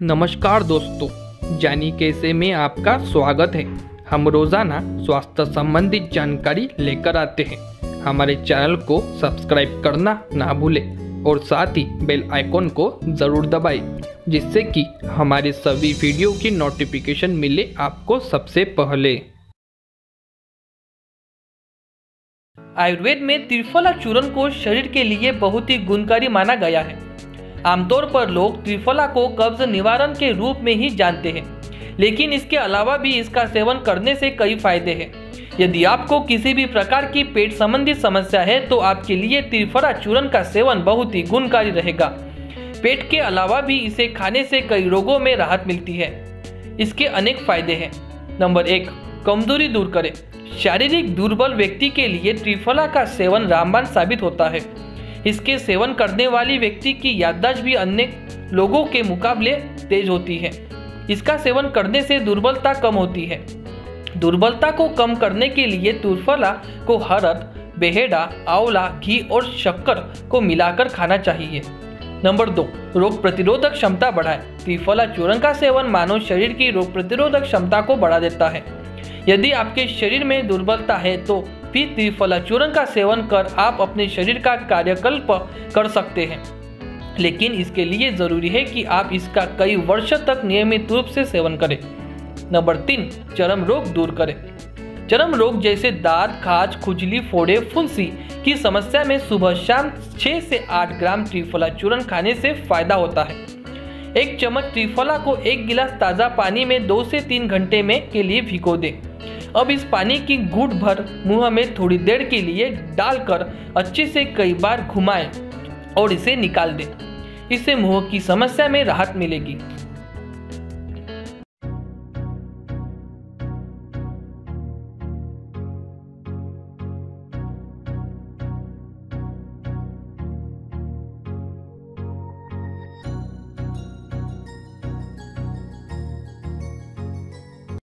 नमस्कार दोस्तों, जानी कैसे में आपका स्वागत है। हम रोज़ाना स्वास्थ्य संबंधित जानकारी लेकर आते हैं। हमारे चैनल को सब्सक्राइब करना ना भूलें और साथ ही बेल आइकॉन को ज़रूर दबाएँ, जिससे कि हमारे सभी वीडियो की नोटिफिकेशन मिले आपको सबसे पहले। आयुर्वेद में त्रिफला चूर्ण को शरीर के लिए बहुत ही गुणकारी माना गया है। आमतौर पर लोग त्रिफला को कब्ज निवारण के रूप में ही जानते हैं, लेकिन इसके अलावा भी इसका सेवन करने से कई फ़ायदे हैं। यदि आपको किसी भी प्रकार की पेट संबंधी समस्या है तो आपके लिए त्रिफला चूर्ण का सेवन बहुत ही गुणकारी रहेगा। पेट के अलावा भी इसे खाने से कई रोगों में राहत मिलती है। इसके अनेक फ़ायदे हैं। नंबर एक, कमज़ोरी दूर करें। शारीरिक दुर्बल व्यक्ति के लिए त्रिफला का सेवन रामबाण साबित होता है। इसके सेवन करने वाली व्यक्ति की याददाश्त भी अन्य लोगों के मुकाबले तेज होती है। इसका सेवन करने से दुर्बलता कम होती है। दुर्बलता को कम करने के लिए त्रिफला को हरद, बेहेडा, आंवला, घी और शक्कर को मिलाकर खाना चाहिए। नंबर दो, रोग प्रतिरोधक क्षमता बढ़ाए। त्रिफला चूर्ण का सेवन मानव शरीर की रोग प्रतिरोधक क्षमता को बढ़ा देता है। यदि आपके शरीर में दुर्बलता है तो फिर त्रिफला चूर्ण का सेवन कर आप अपने शरीर का कार्यकल्प कर सकते हैं। लेकिन इसके लिए ज़रूरी है कि आप इसका कई वर्ष तक नियमित रूप से सेवन करें। नंबर तीन, चरम रोग दूर करें। चरम रोग जैसे दांत, खाज, खुजली, फोड़े, फुंसी की समस्या में सुबह शाम 6 से 8 ग्राम त्रिफला चूर्ण खाने से फ़ायदा होता है। एक चम्मच त्रिफला को एक गिलास ताज़ा पानी में दो से तीन घंटे में के लिए भिगो दें। अब इस पानी की घूट भर मुँह में थोड़ी देर के लिए डालकर अच्छे से कई बार घुमाएँ और इसे निकाल दें। इससे मुँह की समस्या में राहत मिलेगी।